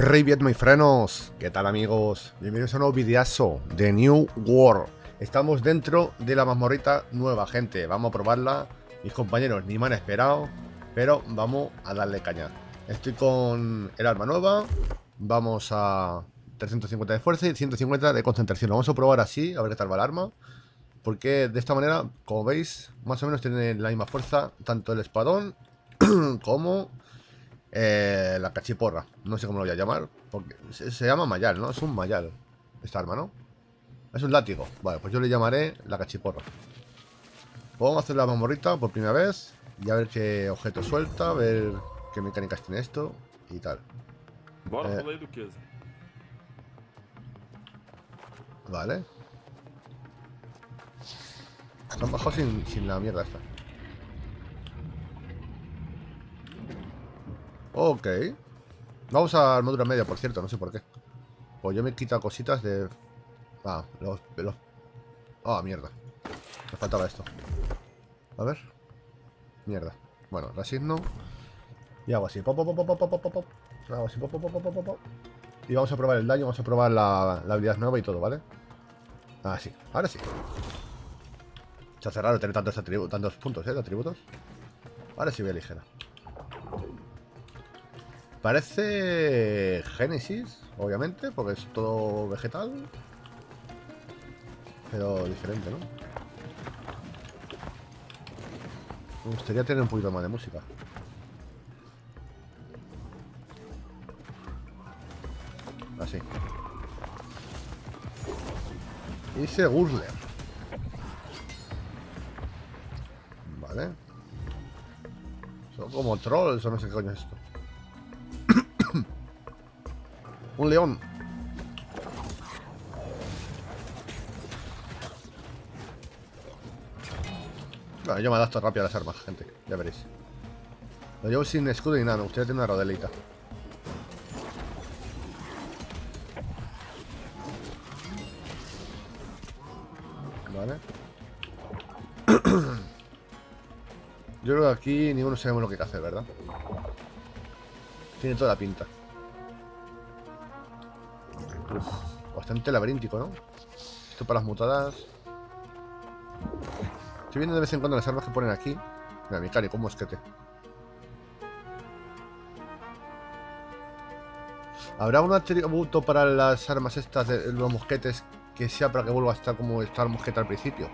Privet, mis frenos. ¿Qué tal, amigos? Bienvenidos a un nuevo videazo de New World. Estamos dentro de la mazmorrita nueva, gente. Vamos a probarla. Mis compañeros ni me han esperado, pero vamos a darle caña. Estoy con el arma nueva. Vamos a 350 de fuerza y 150 de concentración. Lo vamos a probar así, a ver qué tal va el arma. Porque de esta manera, como veis, más o menos tiene la misma fuerza tanto el espadón como eh, la cachiporra. No sé cómo lo voy a llamar. Porque se, llama mayal, ¿no? Es un mayal. Esta arma, ¿no? Es un látigo. Vale, pues yo le llamaré la cachiporra. Vamos a hacer la mamorrita por primera vez. Y a ver qué objeto suelta. A ver qué mecánicas tiene esto. Y tal. Eh, vale. Han bajado sin, sin la mierda esta. Ok. Vamos a armadura media, por cierto, no sé por qué. Pues yo me quita cositas de... Ah, los... los... Ah, mierda. Me faltaba esto. A ver. Mierda. Bueno, resigno. Y hago así. Pop, pop, pop, pop, pop, pop. Hago así. Pop, pop, pop, pop, pop. Y vamos a probar el daño, vamos a probar la, la habilidad nueva y todo, ¿vale? Ah, sí. Ahora sí. Se hace raro tener tantos, tantos puntos, ¿eh? De atributos. Ahora sí voy a ligera. Parece Génesis, obviamente, porque es todo vegetal. Pero diferente, ¿no? Me gustaría tener un poquito más de música. Así. Dice Gurler. Vale. Son como trolls o no sé qué coño es esto. Un león. Bueno, yo me adapto rápido a las armas, gente. Ya veréis. Lo llevo sin escudo ni nada. Me gustaría una rodelita. Vale. Yo creo que aquí ninguno sabemos lo que hay que hacer, ¿verdad? Tiene toda la pinta. Bastante laberíntico, ¿no? Esto para las mutadas. Estoy viendo de vez en cuando las armas que ponen aquí. Mira, mi cari, como mosquete. ¿Habrá un atributo para las armas estas de los mosquetes que sea para que vuelva a estar como estar el mosquete al principio?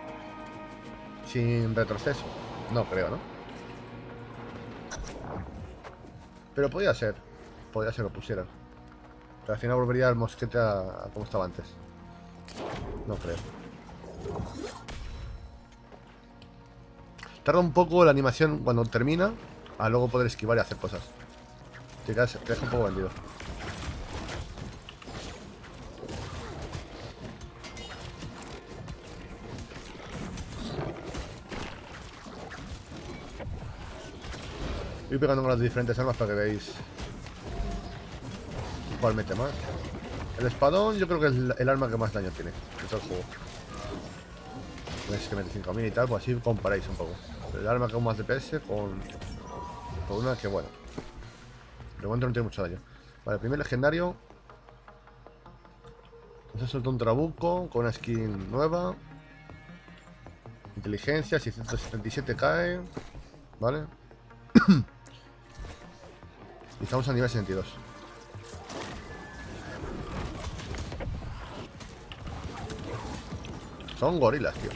Sin retroceso. No creo, ¿no? Pero podría ser. Podría ser lo pusieran. Al final volvería el mosquete a, como estaba antes. No creo. Tarda un poco la animación cuando termina a luego poder esquivar y hacer cosas. Te, deja un poco vendido. Voy pegando con las diferentes armas para que veáis cuál mete más. El espadón yo creo que es el arma que más daño tiene de todo el juego. Es que mete 5000 y tal, pues así comparáis un poco. El arma con más DPS con, con una que bueno. De momento no tiene mucho daño. Vale, primer legendario. Entonces suelta un trabuco con una skin nueva. Inteligencia, 677 cae. Vale. y estamos a nivel 62. Son gorilas, tío.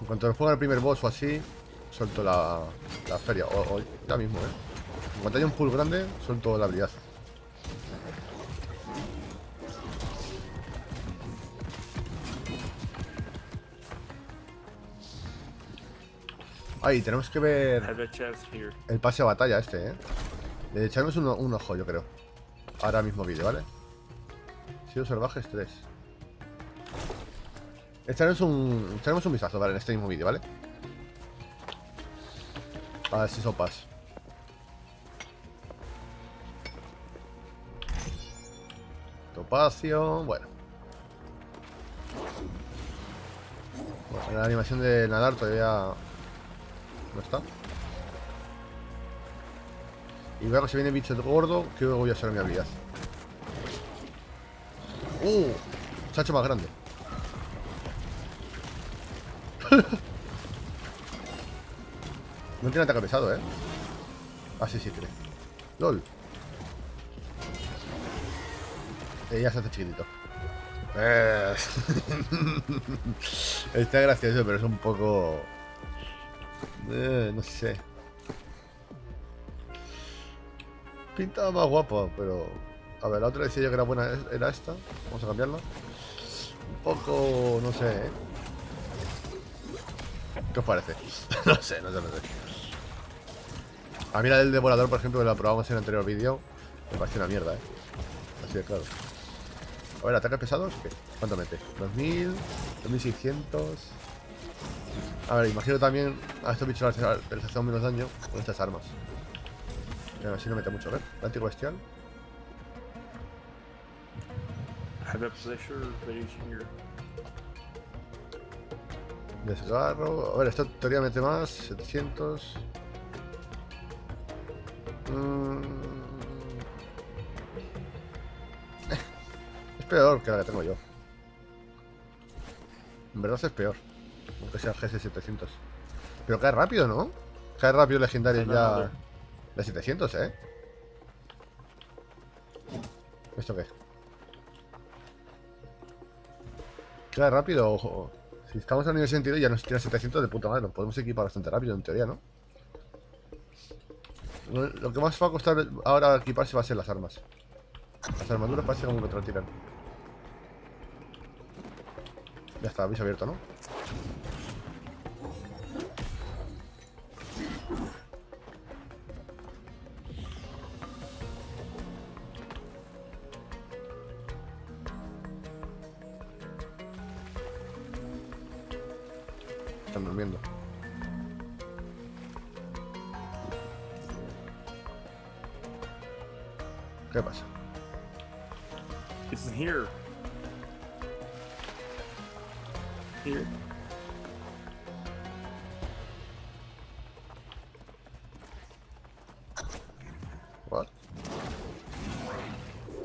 En cuanto juega el primer boss o así, suelto la, la feria. O, ya mismo, ¿eh? En cuanto haya un pool grande, suelto la habilidad. Ahí, tenemos que ver el pase de batalla este, ¿eh? Le echaremos un, un ojo, yo creo. Ahora mismo vídeo, ¿vale? Sido salvajes 3. Echaremos un, echaremos un vistazo, ¿vale? En este mismo vídeo, ¿vale? A ver si sopas. Topacio, bueno. bueno. La animación de nadar todavía no está. Y luego si viene bicho gordo, que voy a usar mi habilidad. ¡Uh! Se ha hecho más grande. No tiene ataque pesado, ¿eh? Ah, sí, sí, creo. LOL. Ella se hace chiquitito. Eh. Está gracioso, pero es un poco... Eh, no sé. Pintaba más guapo, pero... A ver, la otra decía yo que era buena, era esta. Vamos a cambiarla. Un poco... no sé, ¿eh? ¿Qué os parece? no sé, no sé, no sé. A mí la del devorador, por ejemplo, que la probamos en el anterior vídeo, me parece una mierda, ¿eh? Así de claro. A ver, ataques pesados, ¿qué? ¿Cuánto mete? 2000, 2600. A ver, imagino también a estos bichos les hacemos menos daño con estas armas. Ver si no mete mucho, a ver. Látigo bestial. Desgarro. A ver, esto teoría mete más. 700. Mmm. peor que la que tengo yo. En verdad es peor. Aunque sea GS700. Pero cae rápido, ¿no? Cae rápido legendario ya... De 700, ¿eh? ¿Esto qué? Cae rápido, ojo. Si estamos a nivel sentido ya nos tiene 700 de puta madre. Nos podemos equipar bastante rápido, en teoría, ¿no? Lo que más va a costar ahora equiparse va a ser las armas. Las armaduras parece como que te tiran. Ya está, habéis abierto, ¿no? Están durmiendo. ¿Qué pasa? It's here. here. What?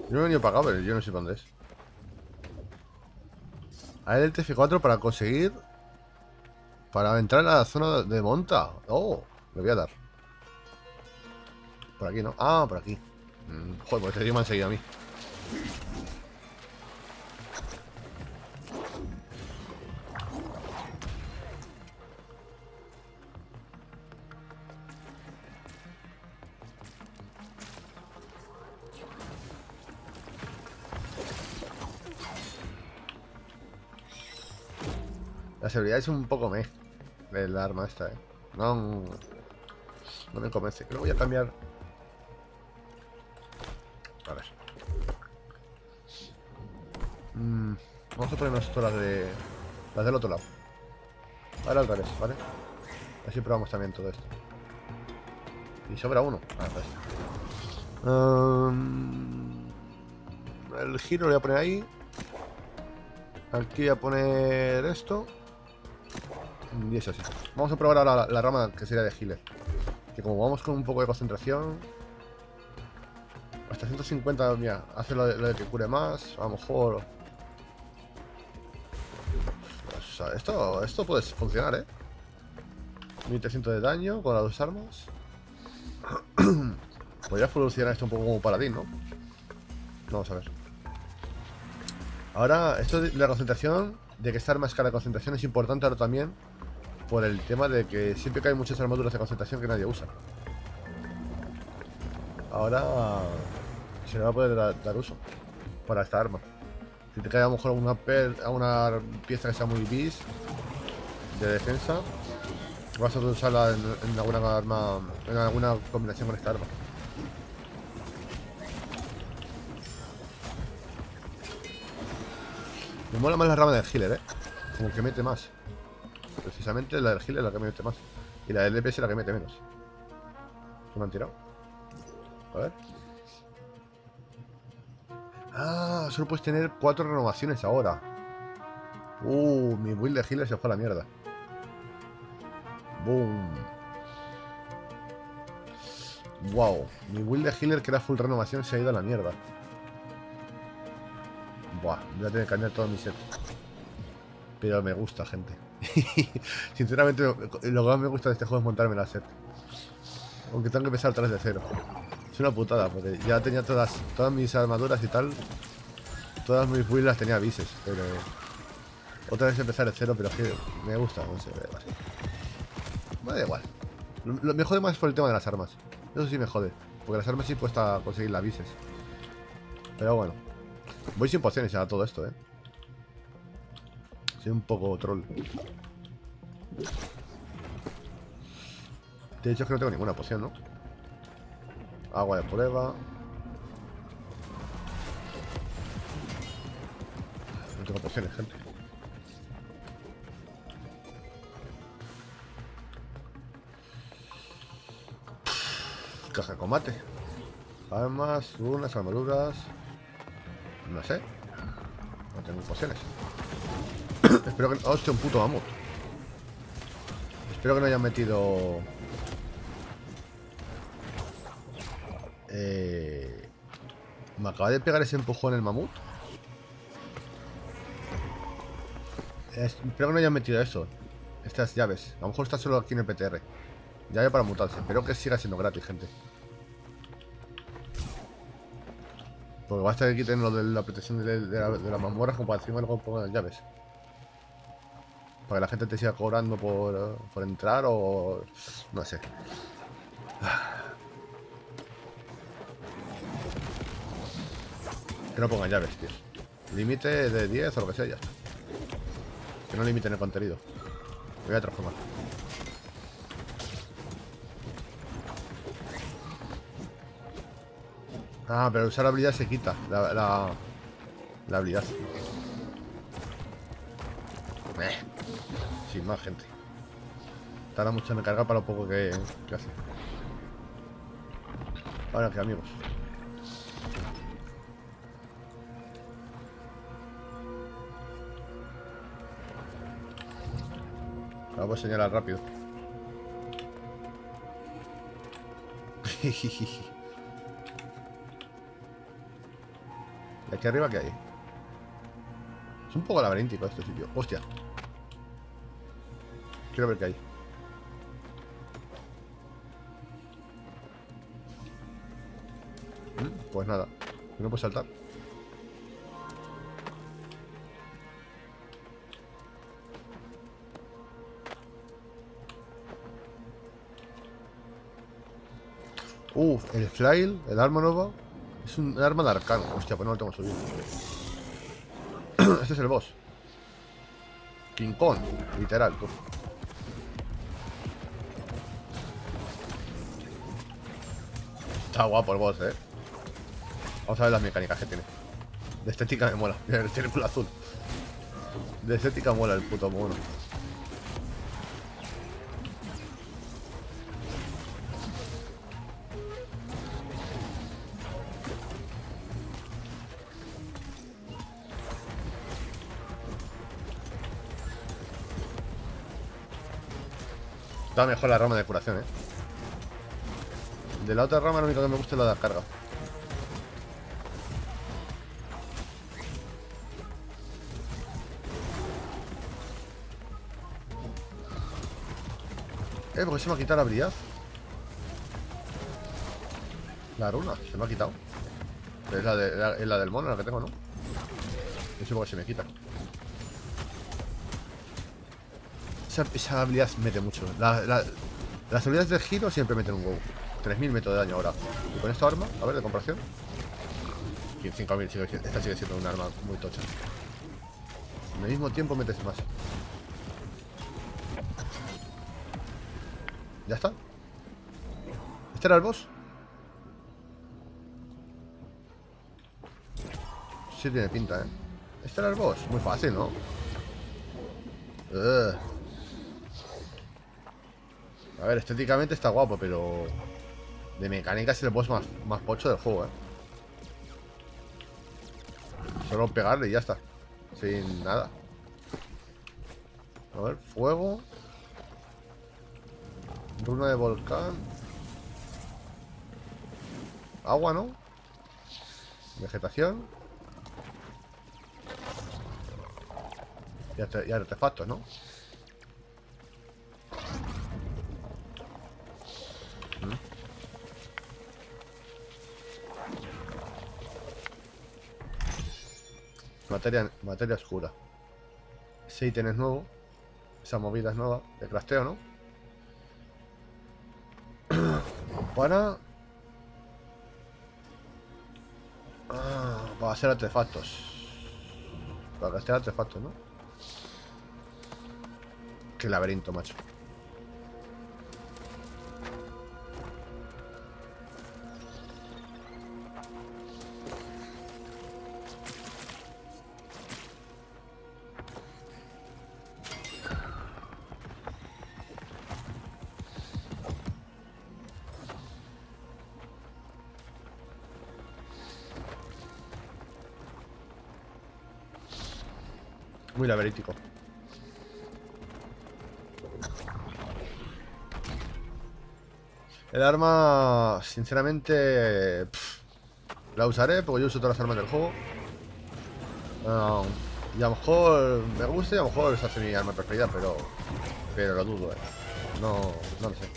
Yo no he venido para acá, pero yo no sé dónde es. A el TF4 para conseguir... Para entrar a la zona de monta. Oh, me voy a dar. Por aquí, ¿no? Ah, por aquí. Joder, pues te digo enseguida a mí. La seguridad es un poco me del arma esta, eh. No, no me convence. Creo voy a cambiar. Vamos a ponernos esto las de. Las del otro lado. Ahora al revés, ¿vale? Así probamos también todo esto. Y sobra uno. Ah, pues. Um, el giro lo voy a poner ahí. Aquí voy a poner esto. Y eso sí. Vamos a probar ahora la, rama que sería de healer. Que como vamos con un poco de concentración... Hasta 150, mira, hace lo de, que cure más. A lo mejor... esto, esto puede funcionar, ¿eh? 1300 de daño con las dos armas. Podría funcionar esto un poco como paladín, ¿no? Vamos a ver. Ahora, esto de la concentración, de que esta arma escala de concentración es importante ahora también por el tema de que siempre hay muchas armaduras de concentración que nadie usa. Ahora se le va a poder dar, uso para esta arma. Si te cae a lo mejor una, una pieza que sea muy bis de defensa, vas a usarla en, alguna arma, en alguna combinación con esta arma. Me mola más la rama del healer, eh. Como que mete más. Precisamente la del heal es la que me mete más. Y la del DPS es la que mete menos. ¿Qué me han tirado? A ver. Ah, solo puedes tener cuatro renovaciones ahora. Uh, mi build de healer se fue a la mierda. Boom. Wow, mi build de healer que era full renovación se ha ido a la mierda. Buah, voy a tener que cambiar todo mi set. Pero me gusta, gente. Sinceramente, lo que más me gusta de este juego es montarme la set. Aunque tengo que empezar otra vez de cero. Es una putada, porque ya tenía todas, todas mis armaduras y tal. Todas mis builds las tenía bises, pero... Otra vez empezar de cero, pero es que me gusta, no sé, me da igual. Me da igual. Lo, me jode más por el tema de las armas. Eso sí me jode. Porque las armas sí cuesta conseguir las bises. Pero bueno. Voy sin pociones a todo esto, eh. Soy un poco troll. De hecho es que no tengo ninguna poción, ¿no? Agua de prueba. No tengo pociones, gente. Caja de combate. Armas, runas, armaduras. No sé. No tengo pociones. Espero que. ¡Hostia, un puto mamut! Espero que no hayan metido. Eh... Me acaba de pegar ese empujón el mamut. Es- Espero que no hayan metido eso. Estas llaves. A lo mejor está solo aquí en el PTR. Llave para mutarse. Espero que siga siendo gratis, gente. Porque basta que quiten lo de la protección de, la, de la mazmorra como para encima luego pongan las llaves. Para que la gente te siga cobrando por, por entrar o... No sé. Que no pongan llaves, tío. Límite de 10 o lo que sea, ya está. Que no limiten el contenido. Me voy a transformar. Ah, pero usar la habilidad se quita. La, la, habilidad. Eh, Sin más, gente. Tarda mucho en cargar para lo poco que, que hace. Ahora que amigos. La voy a señalar rápido. ¿Y aquí arriba qué hay? Es un poco laberíntico este sitio. ¡Hostia! Quiero ver qué hay. Mm, Pues nada. ¿No puedo saltar? Uf, el flail, el arma nueva, es un arma de arcano. Hostia, pues no lo tengo subido. este es el boss. King Kong, literal. Está guapo el boss, eh. Vamos a ver las mecánicas que tiene. De estética me mola. El círculo azul. De estética mola el puto mono. Está mejor la rama de curación, eh. De la otra rama lo único que me gusta es la de carga. Eh, porque se me ha quitado la habilidad. La runa, se me ha quitado. Es la, de, es la del mono la que tengo, ¿no? No sé por qué se me quita. Esa, habilidad mete mucho. La- la- las habilidades de giro siempre meten un huevo. 3000 meto de daño ahora. Y con esta arma, a ver, de comparación. Y 5000, sigue siendo- esta sigue siendo un arma muy tocha. En el mismo tiempo metes más. ¿Ya está? ¿Este era el boss? Sí tiene pinta, ¿eh? Este era el boss. Muy fácil, ¿no? Ugh. A ver, estéticamente está guapo, pero... De mecánica es el boss más, más pocho del juego, ¿eh? Solo pegarle y ya está. Sin nada. A ver, fuego. Runa de volcán. Agua, ¿no? Vegetación. Y, arte- y artefactos, ¿no? Materia, oscura. Ese ítem es nuevo. Esa movida es nueva. De crafteo, ¿no? Para... Ah, para hacer artefactos. Para craftear artefactos, ¿no? Qué laberinto, macho. Arma, sinceramente, la usaré porque yo uso todas las armas del juego. Ah, y a lo mejor me gusta y a lo mejor esa es mi arma preferida, pero pero lo dudo, eh. No, no lo sé.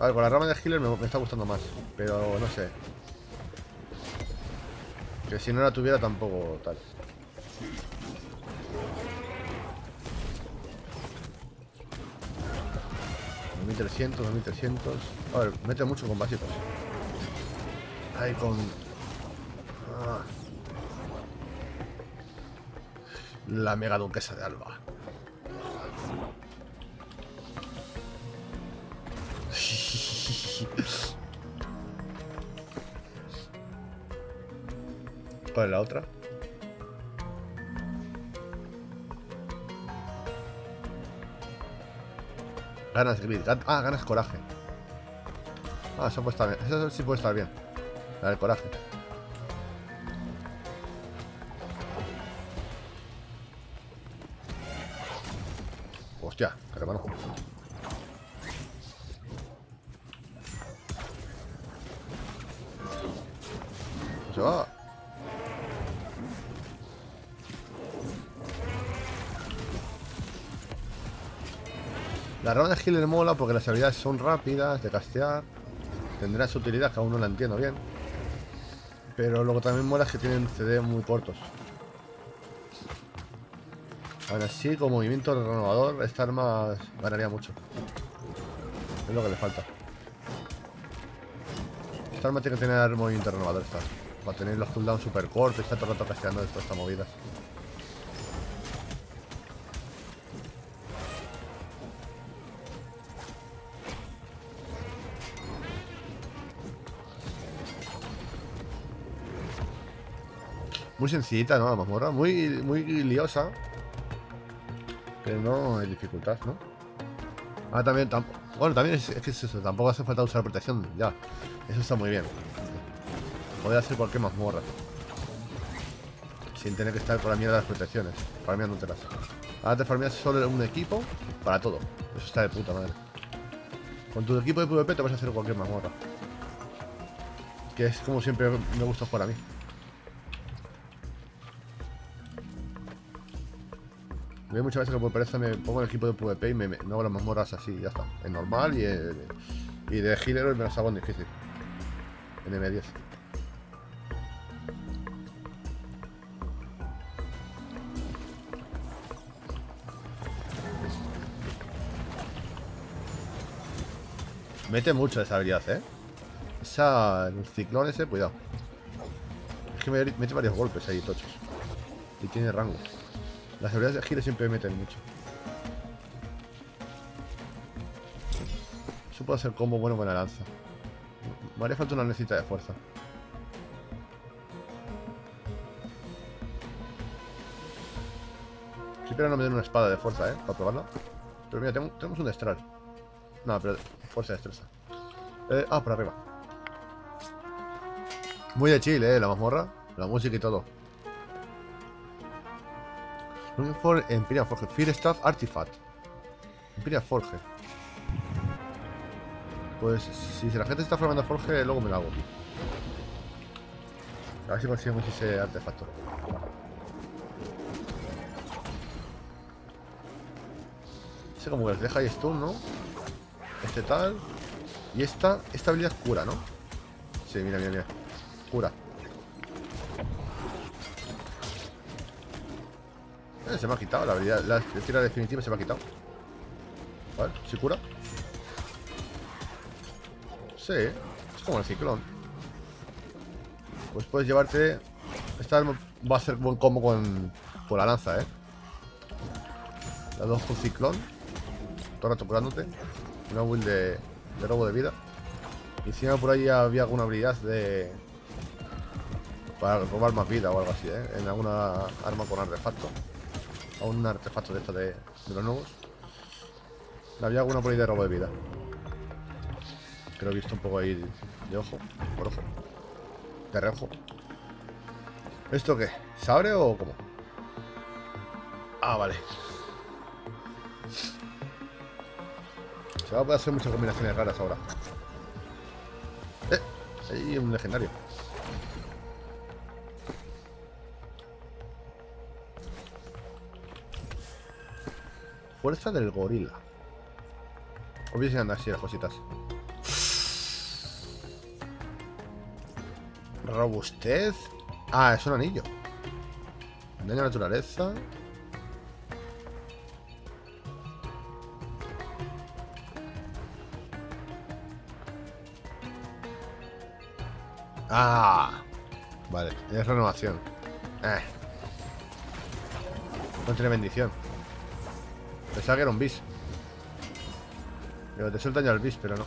A con la rama de healer me está gustando más, pero no sé. Que si no la tuviera tampoco tal. ¿2300, 2300? A ver, mete mucho con básicos. Ahí con... Ah. La mega duquesa de Alba. ¿Cuál es la otra? Ganas gan- Ah, ganas coraje. Ah, eso puede estar bien. Eso sí puede estar bien. La del coraje. Hostia, hermano. Se va. La rama de healer mola porque las habilidades son rápidas de castear. Tendrá su utilidad que aún no la entiendo bien. Pero luego también mola es que tienen CD muy cortos. Aún así, con movimiento renovador, esta arma ganaría mucho. Es lo que le falta. Esta arma tiene que tener movimiento renovador, esta. Para tener los cooldowns super cortos y estar todo el rato casteando de todas estas movidas. Muy sencillita, ¿no? La mazmorra. Muy, muy liosa. Pero no hay dificultad, ¿no? Ah, también... tam- Bueno, también es, que es eso. Tampoco hace falta usar protección. Ya. Eso está muy bien. Poder hacer cualquier mazmorra. Sin tener que estar con la mierda de las protecciones. Farmeándotelas. Ahora te farmeas solo un equipo para todo. Eso está de puta madre. Con tu equipo de PvP te vas a hacer cualquier mazmorra. Que es como siempre me gusta jugar a mí. Yo muchas veces que por pereza me pongo el equipo de PvP y me, me- hago las mazmorras así, ya está. En normal y, en- y de healer me las hago en difícil. En M10. Mete mucho esa habilidad, ¿eh? Esa... El ciclón ese, cuidado. Es que me- mete varios golpes ahí, tochos. Y tiene rango. Las habilidades de giro siempre meten mucho. Eso puede ser combo bueno con la lanza. Me haría falta una necesita de fuerza. Siempre no me den una espada de fuerza, ¿eh? Para probarla. Pero mira, tenemos un destral. No, pero fuerza de destreza. Eh, ah, por arriba. Muy de chill, ¿eh? La mazmorra. La música y todo. Looking for Forge. Fear Staff Artifact. Imperial Forge. Pues si la gente está formando Forge, luego me la hago. A ver si conseguimos ese artefacto. Ese como que les deja ahí stun, ¿no? Este tal. Y esta, esta habilidad cura, ¿no? Sí, mira, mira, mira. Cura. Se me ha quitado la habilidad. La tira definitiva se me ha quitado. Vale, ¿sí cura? Sí, es como el ciclón. Pues puedes llevarte. Esta va a ser buen combo con, con la lanza, eh. La dos con ciclón. Todo el rato curándote. Una build de, de robo de vida. Y encima por ahí había alguna habilidad de. Para robar más vida o algo así, ¿eh? En alguna arma con artefacto. O un artefacto de estos de, los nuevos. Había alguna por ahí de robo de vida. Que lo he visto un poco ahí de ojo. Por ojo. De reojo. ¿Esto qué? ¿Se abre o cómo? Ah, vale. Se va a poder hacer muchas combinaciones raras ahora. Eh, hay un legendario. Fuerza del gorila. Hubiesen andar así las cositas. Robustez. Ah, es un anillo. Daño a naturaleza. Ah. Vale, es renovación. Eh. Tiene bendición. Pensaba que era un bis. Pero te suelta daño al bis, pero no.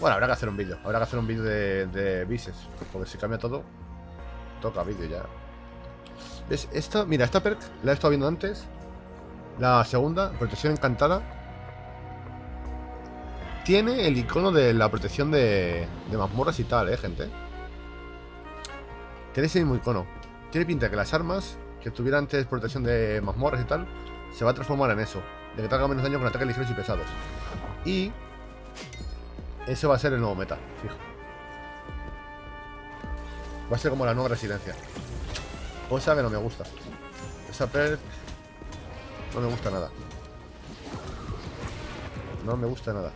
Bueno, habrá que hacer un vídeo. Habrá que hacer un vídeo de, de bises. Porque si cambia todo, toca vídeo ya. ¿Ves? Esta, mira, esta perk la he estado viendo antes. La segunda, protección encantada. Tiene el icono de la protección de, de mazmorras y tal, eh, gente. Tiene ese mismo icono. Tiene pinta que las armas que tuvieran antes protección de mazmorras y tal, se va a transformar en eso. De que te haga menos daño con ataques ligeros y pesados. Y ese va a ser el nuevo meta, fijo. Va a ser como la nueva residencia. Cosa que no me gusta. Esa perk no me gusta nada. No me gusta nada.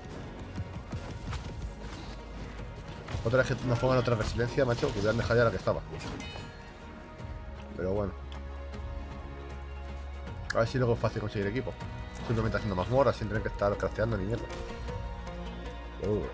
Otra vez que nos pongan otra residencia, macho, que hubieran dejado ya la que estaba. Pero bueno. A ver si luego es fácil conseguir equipo. Simplemente haciendo mazmorras sin tener que estar crafteando ni mierda. Uh.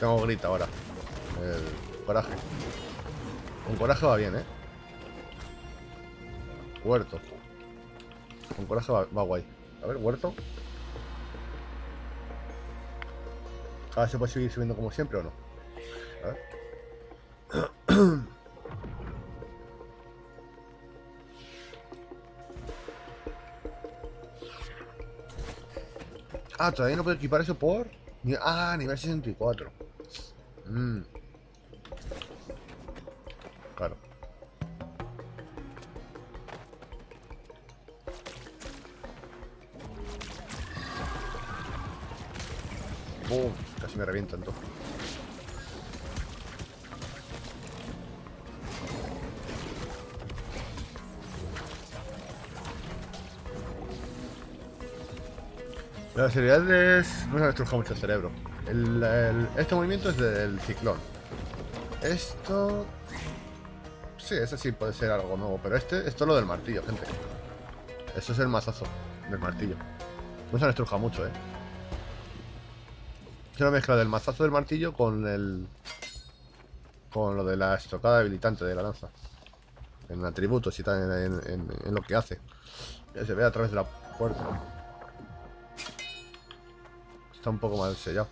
Tengo grita ahora. El coraje. Coraje va bien, ¿eh? Huerto. Con coraje va, va guay. A ver, huerto. A ver si puede seguir subiendo como siempre o no. A ver. Ah, todavía no puedo equipar eso por... Ah, nivel 64. Mm. Me revientan todo. Las habilidades no se me estruja mucho el cerebro. Este movimiento es del ciclón. Esto... Sí, ese sí puede ser algo nuevo, pero este, esto es lo del martillo, gente. Eso es el mazazo del martillo. No se me estruja mucho, eh. Es una mezcla del mazazo del martillo con el... Con lo de la estocada habilitante de la lanza. En atributos y tal, en, lo que hace. Ya se ve a través de la puerta. Está un poco mal sellado.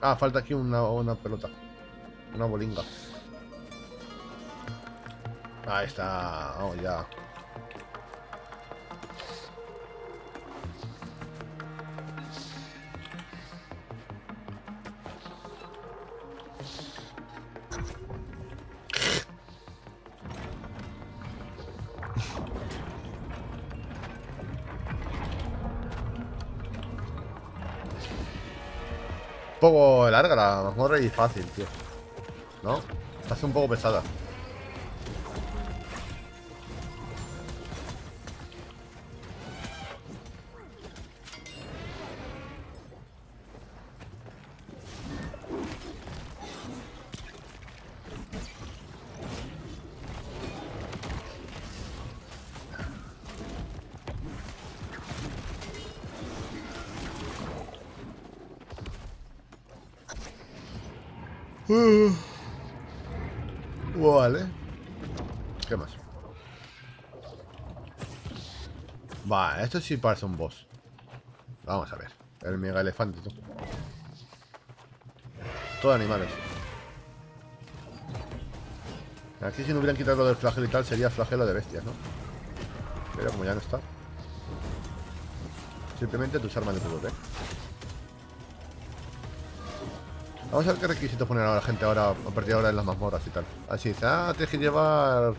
Ah, falta aquí una, una pelota. Una bolinga. Ahí está. Vamos ya. Larga la mazmorra y fácil, tío. ¿No? Está un poco pesada. Esto sí parece un boss. Vamos a ver. El mega elefante, tú. Todo animales. Aquí si no hubieran quitado lo del flagelo y tal, sería flagelo de bestias, ¿no? Pero como ya no está. Simplemente tus armas de PvP. Vamos a ver qué requisitos poner a la gente ahora, a partir de ahora en las mazmorras y tal. Así dice, ah, tienes que llevar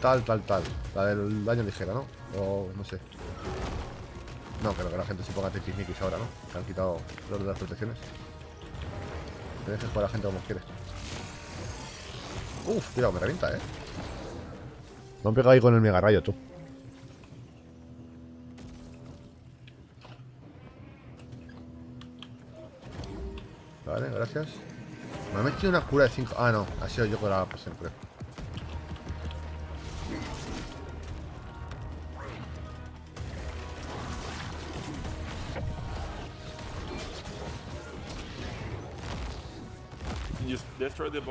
tal, tal, tal. La del daño ligero, ¿no? O no sé. No, creo que la gente se ponga tiquismiquis ahora, ¿no? Que han quitado los de las protecciones. Tienes que jugar a la gente como quieres. Uf, cuidado, me revienta, ¿eh? Me han pegado ahí con el mega rayo, tú. Vale, gracias. Me ha metido una cura de 5. Ah, no, ha sido yo con la pasión, creo. Destroy the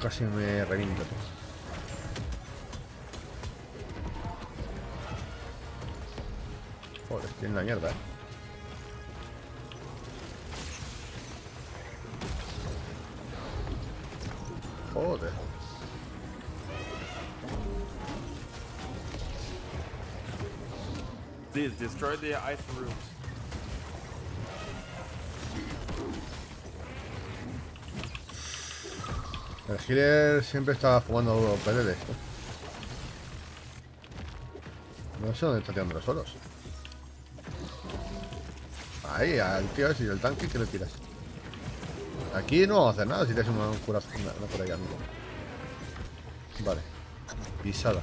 casi me reviento. Destroy the ice rooms. El healer siempre está fumando peleles. No sé dónde está tirando los solos. Ahí, al tío ese y el tanque, ¿qué le tiras? Aquí no vamos a hacer nada si tienes una cura una, una por ahí, amigo. Vale. Pisada.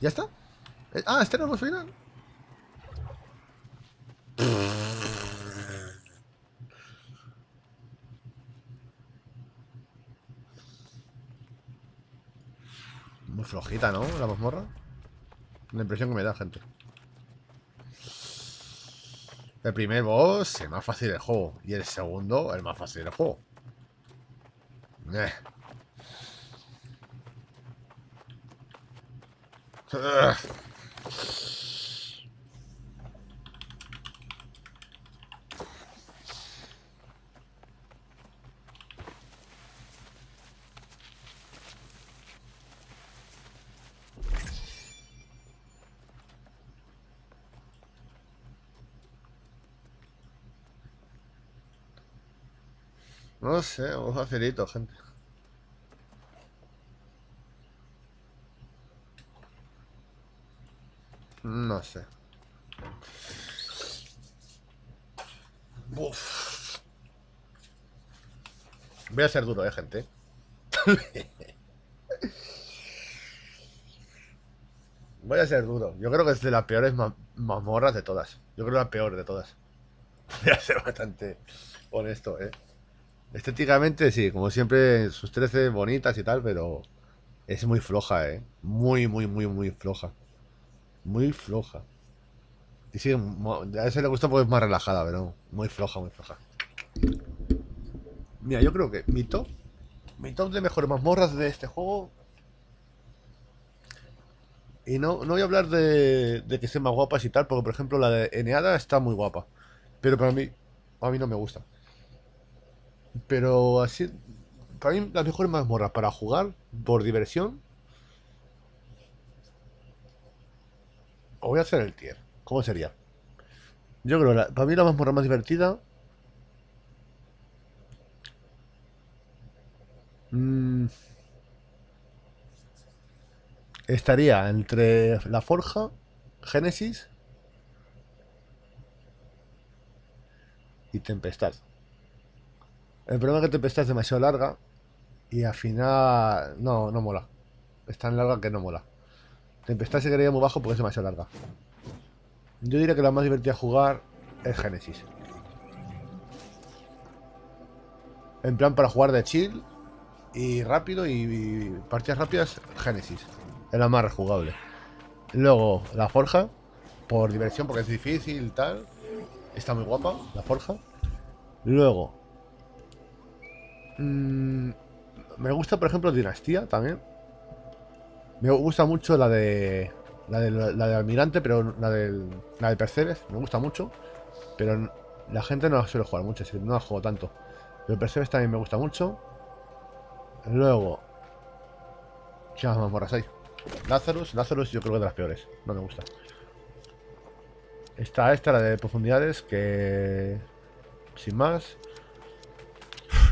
¿Ya está? Eh, Ah, este es el final. Muy flojita, ¿no? La mazmorra. La impresión que me da, gente. El primer boss, el más fácil del juego. Y el segundo, el más fácil del juego. Eh. No sé, un facilito, gente. No sé. Uf. Voy a ser duro, eh, gente. Voy a ser duro. Yo creo que es de las peores ma- mazmorras de todas. Yo creo la peor de todas. Voy a ser bastante honesto, eh. Estéticamente, sí, como siempre, sus 13 bonitas y tal, pero es muy floja, eh. Muy, muy, muy, muy floja. Muy floja. Y sí, a ese le gusta porque es más relajada, pero muy floja, muy floja. Mira, yo creo que mi top, mi top de mejores mazmorras de este juego. Y no, no voy a hablar de, de que sean más guapas y tal, porque por ejemplo la de Eneada está muy guapa. Pero para mí, a mí no me gusta. Pero así, para mí las mejores mazmorras para jugar, por diversión. O voy a hacer el tier. ¿Cómo sería? Yo creo, la, para mí la mazmorra más divertida Mm. estaría entre la Forja, Génesis y Tempestad. El problema es que Tempestad es demasiado larga y al final no, no mola. Es tan larga que no mola. Tempestad se quedaría muy bajo porque es demasiado larga. Yo diría que la más divertida de jugar es Génesis. En plan para jugar de chill y rápido y, partidas rápidas, Génesis. Es la más rejugable. Luego, la Forja, por diversión, porque es difícil y tal. Está muy guapa, la Forja. Luego, mmm, me gusta, por ejemplo, Dinastía también. Me gusta mucho la de. La de, la de Almirante, pero la del. La de Percebes, me gusta mucho. Pero la gente no la suele jugar mucho, no la juego tanto. Pero Percebes también me gusta mucho. Luego. ¿Qué más mazmorras hay? Lazarus. Lazarus yo creo que de las peores. No me gusta. Está esta, la de profundidades, que... Sin más.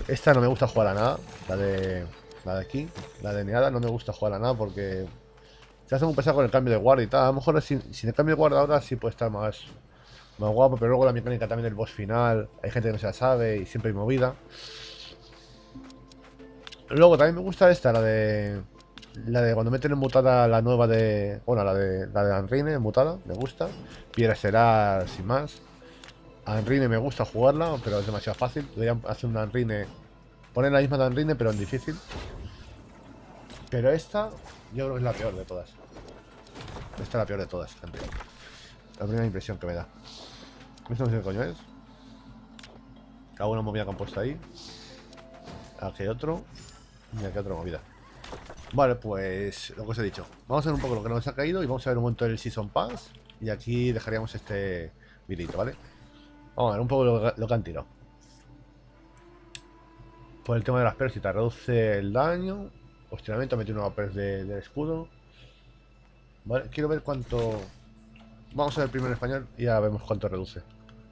Esta no me gusta jugar a nada. La de... La de aquí. La de Neada no me gusta jugar a nada porque... Se hace muy pesado con el cambio de guardia y tal. A lo mejor sin, sin el cambio de guardia ahora sí puede estar más... Más guapo, pero luego la mecánica también del boss final. Hay gente que no se la sabe y siempre hay movida. Luego también me gusta esta, la de. La de cuando meten en mutada la nueva de. Bueno, la de la de Anrine mutada, me gusta. Piedra será sin más. Anrine me gusta jugarla, pero es demasiado fácil. Deberían hacer una Anrine. Poner la misma de Anrine, pero en difícil. Pero esta, yo creo que es la peor de todas. Esta es la peor de todas, gente. La primera impresión que me da. ¿Esto no sé qué coño es? Hago una movida puesto ahí. Aquí otro. Mira, qué otra movida. Vale, pues lo que os he dicho. Vamos a ver un poco lo que nos ha caído y vamos a ver un momento del Season Pass. Y aquí dejaríamos este videito, ¿vale? Vamos a ver un poco lo, que han tirado. Por el tema de las te reduce el daño. Hostilamiento, mete una perk de, del escudo. Vale, quiero ver cuánto... Vamos a ver primero en español y ya vemos cuánto reduce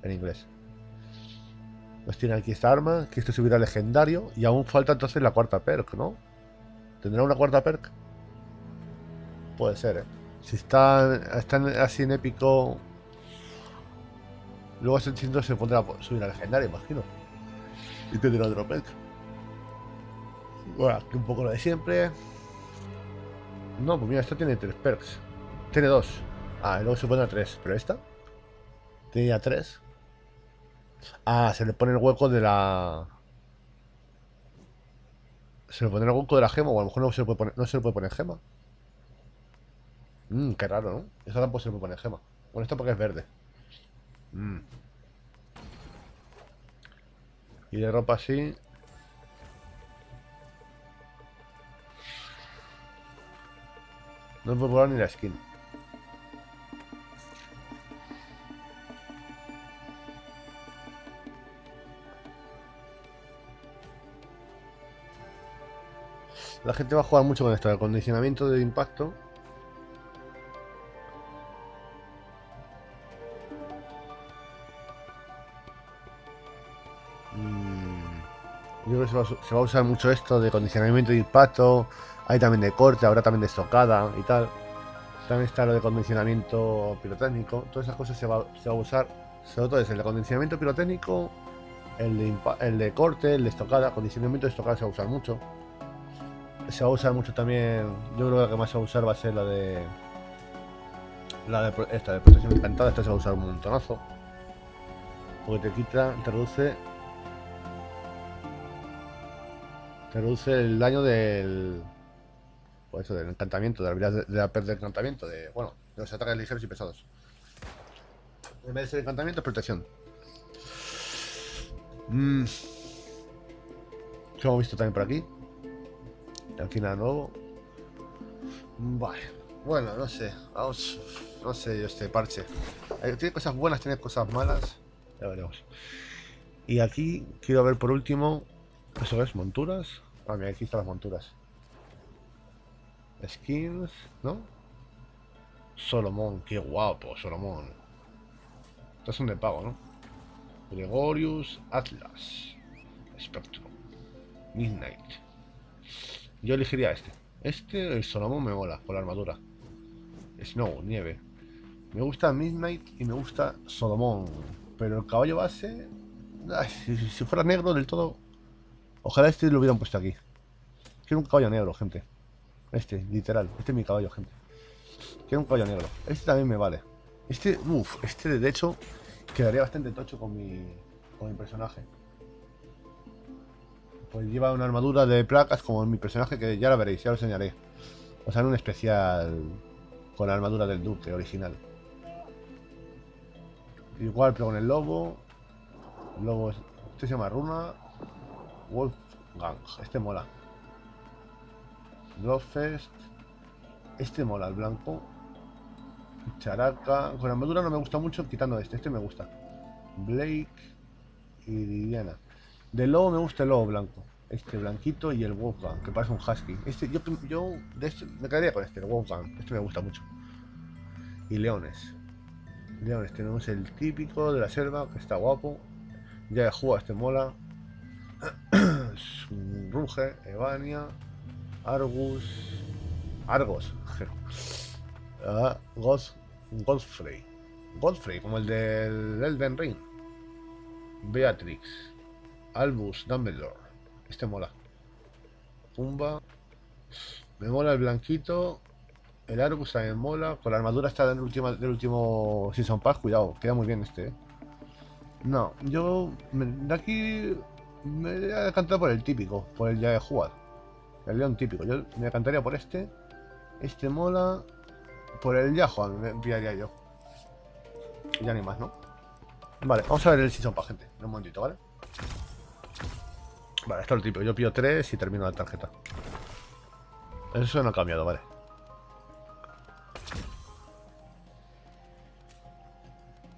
en inglés. Nos tiene aquí esta arma, que esto subirá legendario. Y aún falta entonces la cuarta perk, ¿no? ¿Tendrá una cuarta perk? Puede ser, ¿eh? Si está, así en épico... Luego siento se pondrá a subir a legendario, imagino. Y tendrá otro perk. Bueno, aquí un poco lo de siempre. No, pues mira, esta tiene tres perks. Tiene dos. Ah, y luego se pone a tres. ¿Pero esta? Tiene ya tres. Ah, se le pone el hueco de la... Se le pone el hueco de la gema, o a lo mejor no se le puede poner, no se le puede poner gema. Mmm, qué raro, ¿no? Esta tampoco se le puede poner gema. Bueno, esto porque es verde. Mmm. Y de ropa así. No puedo probar ni la skin. La gente va a jugar mucho con esto, el acondicionamiento de impacto. Mm, yo creo que se va, a usar mucho esto de condicionamiento de impacto. Hay también de corte, habrá también de estocada y tal. También está lo de condicionamiento pirotécnico. Todas esas cosas se va, a usar. Sobre todo es el de condicionamiento pirotécnico, el de corte, el de estocada. Condicionamiento de estocada se va a usar mucho se va a usar mucho también. Yo creo que la que más se va a usar va a ser la de. La de esta de protección encantada. Esta se va a usar un montonazo. Porque te quita, te reduce. Te reduce el daño del. Pues eso, del encantamiento, de la habilidad de, la pérdida de encantamiento. De, bueno, de los ataques ligeros y pesados. En vez de ser encantamiento, es protección. Mmm. ¿Qué hemos visto también por aquí? Aquí nada nuevo. Vale. Bueno, no sé. Vamos. No sé yo este parche. Eh, Tiene cosas buenas, tiene cosas malas. Ya veremos. Y aquí quiero ver por último. ¿Eso es? ¿Monturas? Ah, mira, aquí están las monturas. Skins, ¿no? Solomon, qué guapo, Solomon. Estas son de pago, ¿no? Gregorius, Atlas, Spectrum, Midnight. Yo elegiría este. Este, el Solomon me mola, por la armadura. Snow, nieve. Me gusta Midnight y me gusta Solomon. Pero el caballo base... si- si fuera negro del todo... Ojalá este lo hubieran puesto aquí. Quiero un caballo negro, gente. Este, literal. Este es mi caballo, gente. Quiero un caballo negro. Este también me vale. Este, uff, este de hecho quedaría bastante tocho con mi, con mi personaje. Pues lleva una armadura de placas como mi personaje que ya la veréis, ya lo enseñaré. O sea, en un especial con la armadura del duque original. Igual, pero con el lobo. El lobo es- este se llama Runa. Wolfgang. Este mola. Glowfest. Este mola, el blanco. Characa. Con armadura no me gusta mucho, quitando este. Este me gusta. Blake y Liliana. Del lobo me gusta el lobo blanco. Este blanquito y el Wolfgang, que parece un husky. Este, yo, yo de este, me quedaría con este, el Wolfgang. Este me gusta mucho. Y leones. Leones, tenemos el típico de la selva, que está guapo. Ya de juego, este mola. Ruge, Evania, Argus. Argos. Ah, Gos- Godfrey. Godfrey, como el del Elden Ring. Beatrix. Albus Dumbledore. Este mola. Pumba. Me mola el blanquito. El Argus también mola. Con la armadura está del último, del último Season Pass. Cuidado, queda muy bien este. eh. No, yo de aquí me voy a por el típico, por el ya de jugar. El león típico. Yo me decantaría por este. Este mola. Por el Yahoo me pillaría yo. Y ya ni más, ¿no? Vale, vamos a ver el Season Pass, gente. En un momentito, ¿vale? Vale, esto es lo típico. Yo pido 3 y termino la tarjeta. Eso no ha cambiado, vale.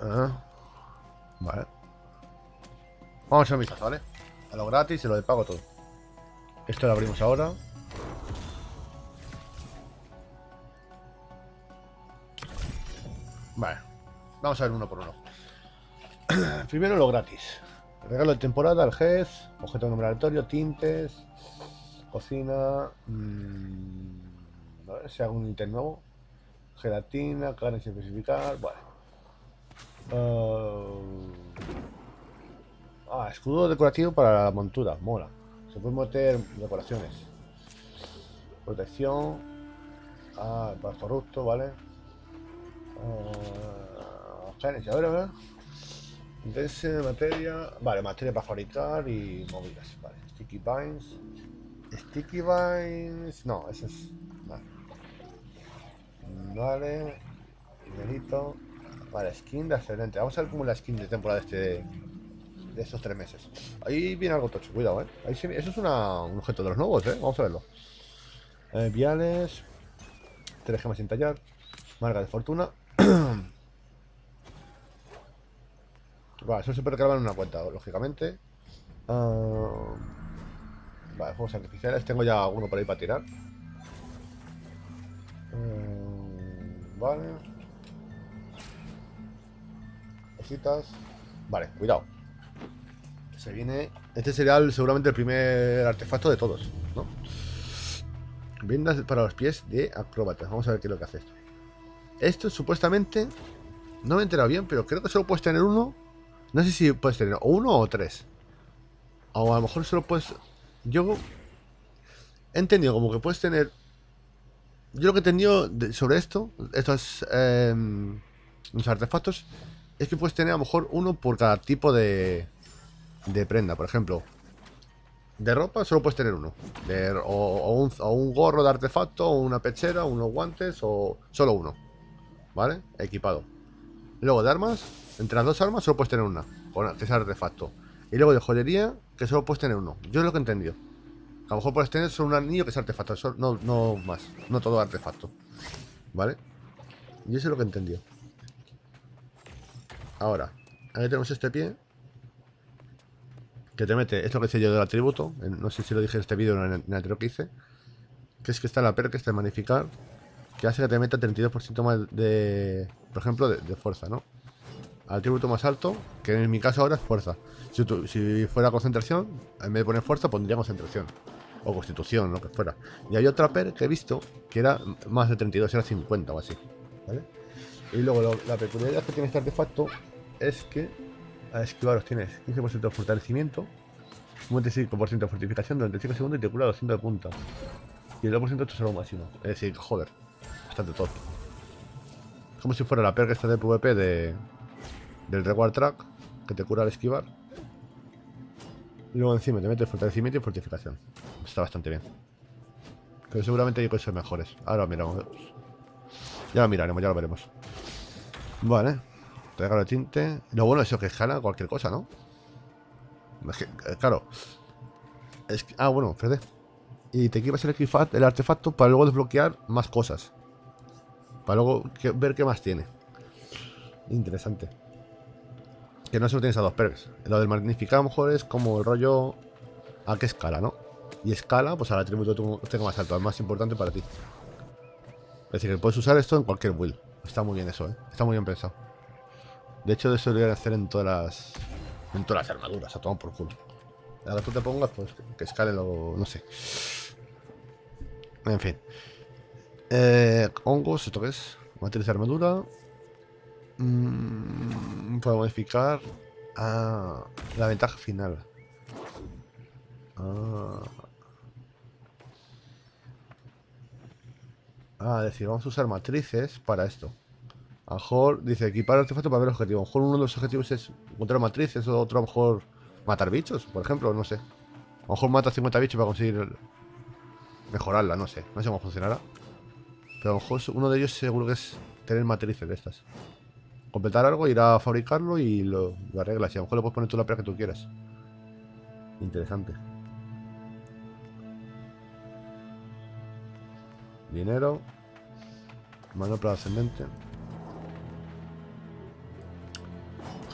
Ah, vale. Vamos a un vistazo, ¿vale? A lo gratis y lo de pago todo. Esto lo abrimos ahora. Vale. Vamos a ver uno por uno. Primero lo gratis. Regalo de temporada, el GES, objeto de tintes, cocina. mm, a ver si hago un ítem nuevo. Gelatina, carne sin especificar. Vale. Ah, escudo decorativo para la montura, mola. Se pueden meter decoraciones. Protección. Ah, para corrupto, vale. Ah, genes, a a ver. Dense materia. Vale, materia para fabricar y movidas. Vale, sticky vines. Sticky vines. No, eso es. Vale. Vale. Dinerito. Vale, skin de excelente. Vamos a ver cómo la skin de temporada de este. De estos tres meses. Ahí viene algo tocho, cuidado, eh. Ahí se- eso es una- un objeto de los nuevos, eh. Vamos a verlo. Eh, viales. Tres gemas sin tallar. Marca de fortuna. Vale, puede grabar en una cuenta, lógicamente. Ah, vale, fuegos artificiales. Tengo ya uno por ahí para tirar. Mm, vale. Cositas. Vale, cuidado. Se viene. Este sería seguramente el primer artefacto de todos, ¿no? Vendas para los pies de acróbatas. Vamos a ver qué es lo que hace esto. Esto supuestamente. No me he enterado bien, pero creo que solo puedes tener uno. No sé si puedes tener uno o tres. O a lo mejor solo puedes. Yo he entendido como que puedes tener. Yo lo que he entendido sobre esto, estos em, los artefactos, es que puedes tener a lo mejor uno por cada tipo de, de prenda. Por ejemplo, de ropa solo puedes tener uno. O un, o un gorro de artefacto, o una pechera, unos guantes, o solo uno. ¿Vale? Equipado. Luego de armas, entre las dos armas solo puedes tener una, con- es artefacto. Y luego de joyería, que solo puedes tener uno. Yo es lo que he entendido. A lo mejor puedes tener solo un anillo que es artefacto, eso no, no más. No todo artefacto. ¿Vale? Y eso es lo que entendió. Ahora, aquí tenemos este pie. Que te mete, es lo que decía yo del atributo. No sé si lo dije en este vídeo o en el, en el anterior que hice. Que es que está la que está de magnificar. Que hace que te meta 32% más de. Por ejemplo, de fuerza, ¿no? Al atributo más alto, que en mi caso ahora es fuerza. Si, fuera concentración, en vez de poner fuerza, pondría concentración. O constitución, lo que fuera. Y hay otra per que he visto que era más de 32, era 50 o así. Y luego la peculiaridad que tiene este artefacto es que a esquivaros tienes 15% de fortalecimiento, un 25% de fortificación durante 5 segundos y te cura 200 de punta. Y el 2% esto es lo máximo. Es decir, joder, bastante top. Como si fuera la per que está de PvP de, del Reward Track, que te cura al esquivar. Luego encima te mete fortalecimiento y fortificación. Está bastante bien. Pero seguramente hay cosas mejores. Ahora miramos. Ya lo miraremos, ya lo veremos. Vale. Regalo de tinte. Lo bueno es eso que escala cualquier cosa, ¿no? Eh, claro. Ah, bueno, Fede. Y te equipas el, artefacto para luego desbloquear más cosas. Para luego ver qué más tiene. Interesante. Que no solo tienes a dos perks. Lo del magnificar a lo mejor es como el rollo a qué escala, ¿no? Y escala, pues al atributo tengo más alto, al más importante para ti. Es decir, que puedes usar esto en cualquier build. Está muy bien eso, ¿eh? Está muy bien pensado. De hecho, eso lo deberían hacer en todas las. En todas las armaduras, a tomar por culo. La que tú te pongas, pues que escale lo. no sé. En fin. Eh, hongos, ¿esto qué es? Matriz de armadura. Mm, puedo modificar. Ah, la ventaja final. Ah. Ah, decir, vamos a usar matrices para esto. A lo mejor dice equipar artefacto para ver el objetivo. A lo mejor uno de los objetivos es encontrar matrices, o otro a lo mejor matar bichos, por ejemplo, no sé. A lo mejor mata 50 bichos para conseguir mejorarla, no sé. No sé cómo funcionará. Pero a lo mejor uno de ellos seguro que es tener matrices de estas. Completar algo, ir a fabricarlo y lo, arreglas. Y a lo mejor le puedes poner tú la pera que tú quieras. Interesante. Dinero. Manopla ascendente.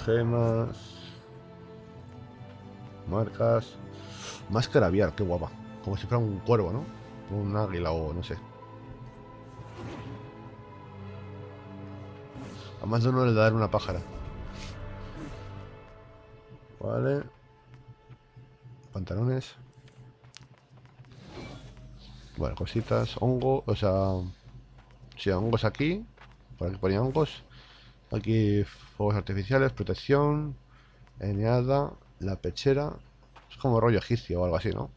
Gemas. Marcas. Máscara aviar, qué guapa. Como si fuera un cuervo, ¿no? Un águila o no sé. A más de uno le dar una pájara. Vale. Pantalones. Bueno, cositas. Hongo, o sea... Sí, hongos aquí. Por aquí ponía hongos. Aquí fuegos artificiales, protección. Eneada, la pechera. Es como rollo egipcio o algo así, ¿no?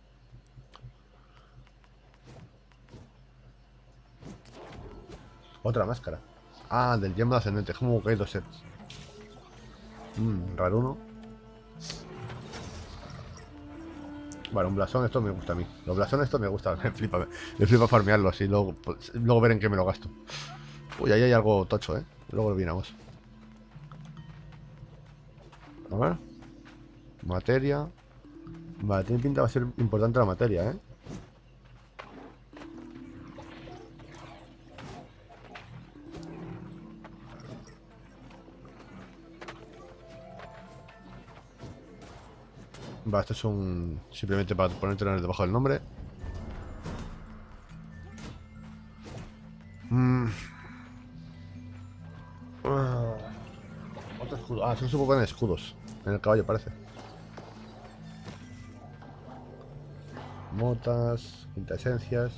Otra máscara. Ah, del yema ascendente. Es como que hay dos sets. Mmm, raro uno. Vale, un blasón, esto me gusta a mí. Los blasones, esto me gusta, me flipa, me flipa farmearlos y luego, pues, luego ver en qué me lo gasto. Uy, ahí hay algo tocho, ¿eh? Luego lo miramos. A ver. Materia. Vale, tiene pinta va a ser importante la materia, ¿eh? Esto es un... Simplemente para ponértelo debajo del nombre. Mm. Ah. Otro escudo. Ah, eso se ponen escudos. En el caballo parece. Motas, quintaesencias.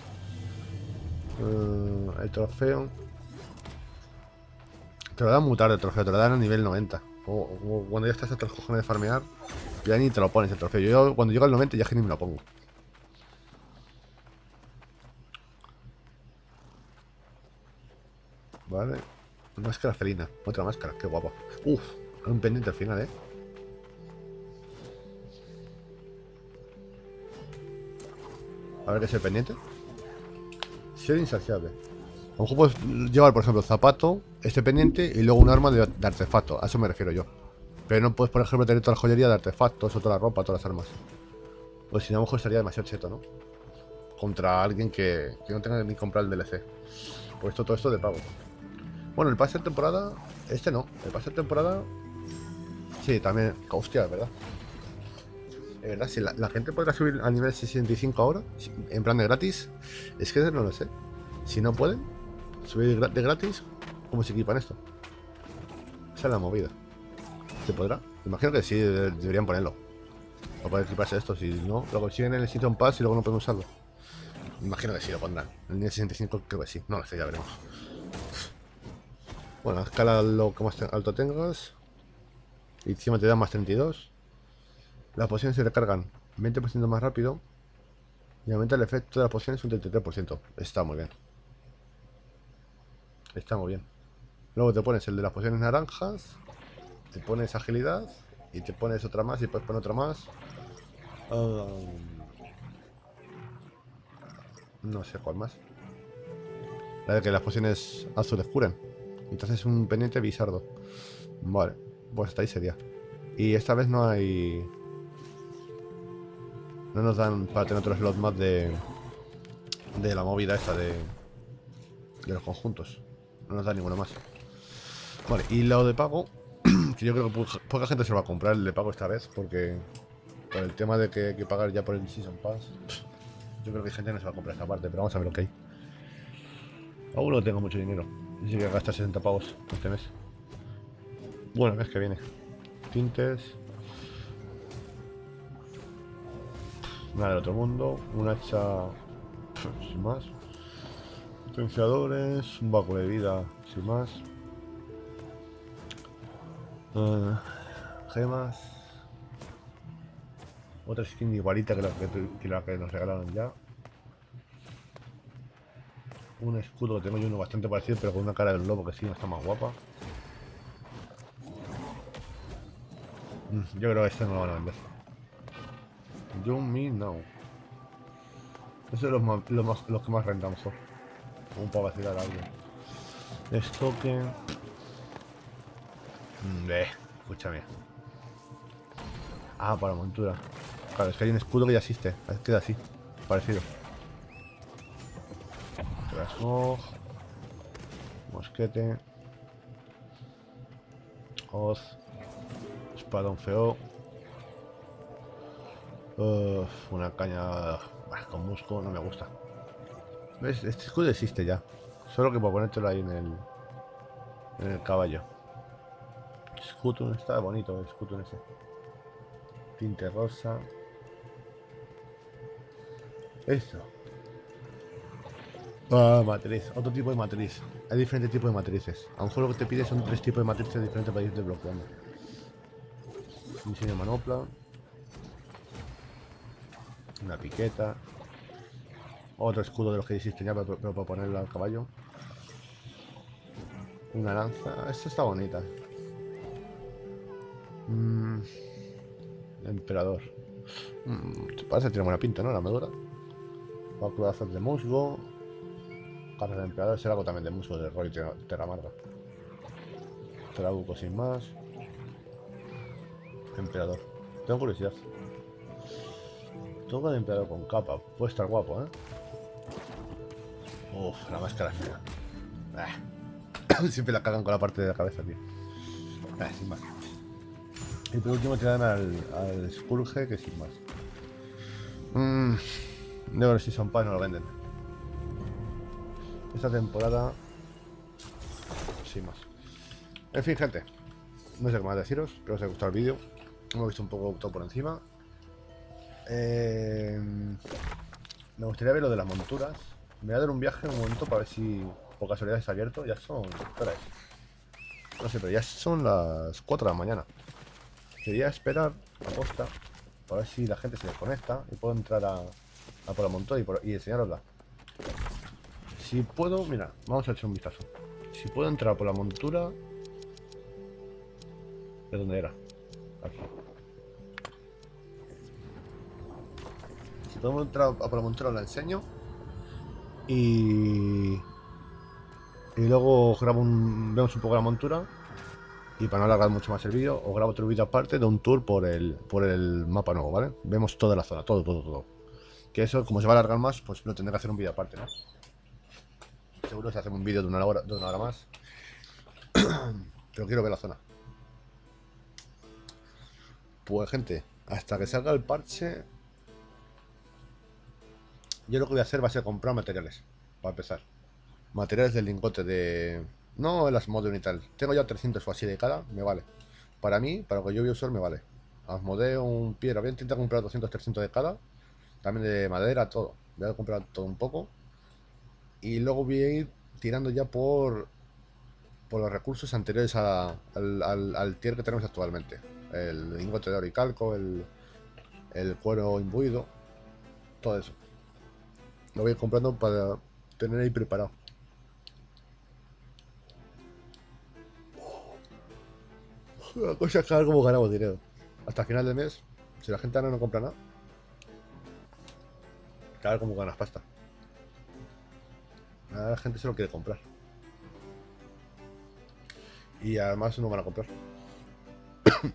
Eh, el trofeo. Te lo dan muy tarde el trofeo, te lo dan a nivel 90. O, cuando ya estás hasta los cojones de farmear, ya ni te lo pones el trofeo. Yo cuando llego al 90 ya que ni me lo pongo. Vale. Máscara felina. Otra máscara, qué guapo. Uf, un pendiente al final, eh. A ver qué es el pendiente. Ser insaciable. A lo mejor puedes llevar, por ejemplo, zapato, este pendiente y luego un arma de, de artefacto. A eso me refiero yo. Pero no puedes, por ejemplo, tener toda la joyería de artefactos o toda la ropa, todas las armas. Pues si no, a lo mejor estaría demasiado cheto, ¿no? contra alguien que, que no tenga ni comprar el DLC. Pues esto, todo esto de pago. Bueno, el pase de temporada, este no. El pase de temporada, sí, también. Hostia, verdad. Es verdad, si la, gente podrá subir a nivel 65 ahora, en plan de gratis, es que no lo sé. Si no pueden subir de gratis, ¿cómo se equipan esto? Esa es la movida. ¿Se podrá? Imagino que sí, de- deberían ponerlo. Para poder equiparse esto, si no, lo consiguen en el Season Pass y luego no pueden usarlo. Imagino que sí lo pondrán. En el nivel 65 creo que sí. No lo sé, ya veremos. Bueno, escala lo que más alto tengas. Y encima te da más 32. Las pociones se recargan 20% más rápido. Y aumenta el efecto de las pociones un 33%. Está muy bien. Está muy bien. Luego te pones el de las pociones naranjas. Te pones agilidad. Y te pones otra más y puedes poner otra más. No sé cuál más. La de que las pociones azules curen. Entonces un pendiente bizardo. Vale, pues hasta ahí sería. Y esta vez no hay. No nos dan para tener otro slot más de. De la movida esta de. De los conjuntos. No nos da ninguno más. Vale, y lo de pago. Que yo creo que poca, gente se lo va a comprar el de pago esta vez. Porque. Por el tema de que hay que pagar ya por el Season Pass. Yo creo que gente no se va a comprar esta parte, pero vamos a ver lo que hay. Aún no tengo mucho dinero. Ni siquiera gastar 60 pavos este mes. Bueno, el mes que viene. Tintes. Nada del otro mundo. Un hacha. Sin más. Potenciadores. Un báculo de vida. Sin más. Eh, gemas. Otra skin igualita que la que, que que nos regalaron ya. Un escudo que tengo yo uno bastante parecido, pero con una cara del lobo que sí está más guapa. Mm, Yo creo que este no lo van a vender. You me no. Esos son los, que más rentamos. son. Como para vacilar a alguien. Estoque. Mm, eh, escúchame. Ah, para montura. Claro, es que hay un escudo que ya existe. Queda así. Parecido. Trasmog. Mosquete. Hoz. Espadón feo. Uf, una caña con musgo, no me gusta. ¿Ves? Este escudo existe ya. Solo que para ponértelo ahí en el. En el caballo. Scutum está bonito, el Scutum ese. Tinte rosa. Eso. Ah, matriz. Otro tipo de matriz. Hay diferentes tipos de matrices. A mejor lo que te pide son tres tipos de matrices diferentes para ir desbloqueando. Diseño de manopla. Una piqueta. Otro escudo de los que existen ya, pero para ponerlo al caballo. Una lanza. Esta está bonita. Mm, emperador. Mm, parece tiene buena pinta, ¿no? La armadura. Báculo de musgo. Garra del emperador. Será algo también de musgo de Roy Terra- Terramarga. Trabuco sin más. Emperador. Tengo curiosidad. Toca de emperador con capa. Puede estar guapo, ¿eh? Uf, la máscara fea. Ah. Siempre la cagan con la parte de la cabeza, tío. Ah, sin más. Y por último te dan al, al que sin más. Mmm. No si son pan no lo venden. Esta temporada. Sin más. En fin, gente. No sé qué más deciros. Espero que os haya gustado el vídeo. Hemos visto un poco todo por encima. Eh, me gustaría ver lo de las monturas. Me voy a dar un viaje un momento para ver si por casualidad está abierto. Ya son. No sé, pero ya son las 4 de la mañana. Quería esperar a posta para ver si la gente se desconecta y puedo entrar a, por la montura y, y enseñarosla. Si puedo, mira, vamos a echar un vistazo. Si puedo entrar por la montura. ¿De dónde era? Aquí. Si podemos entrar a por la montura, os la enseño. Y. Y luego grabo un. Vemos un poco la montura. Y para no alargar mucho más el vídeo, os grabo otro vídeo aparte de un tour por el, por el mapa nuevo, ¿vale? Vemos toda la zona, todo, todo, todo. Que eso, como se va a alargar más, pues no tendré que hacer un vídeo aparte, ¿no? Seguro se hace un vídeo de una hora, de una hora más. Pero quiero ver la zona. Pues gente, hasta que salga el parche Yo lo que voy a hacer va a ser comprar materiales Para empezar Materiales del lingote de... No el Asmodeo y tal Tengo ya 300 o así de cada, me vale. Para mí, para lo que yo voy a usar me vale. Asmodeo, un piedra Voy a intentar comprar 200, 300 de cada. También de madera, todo. Voy a comprar todo un poco. Y luego voy a ir tirando ya por Por los recursos anteriores al, al, tier que tenemos actualmente. El lingote de oro y calco, el, el cuero imbuido, todo eso. Lo voy comprando para tener ahí preparado. La cosa es que a ver cómo ganamos dinero. Hasta el final del mes, si la gente ahora no compra nada, a ver cómo ganas pasta. La gente se lo quiere comprar. Y además no van a comprar.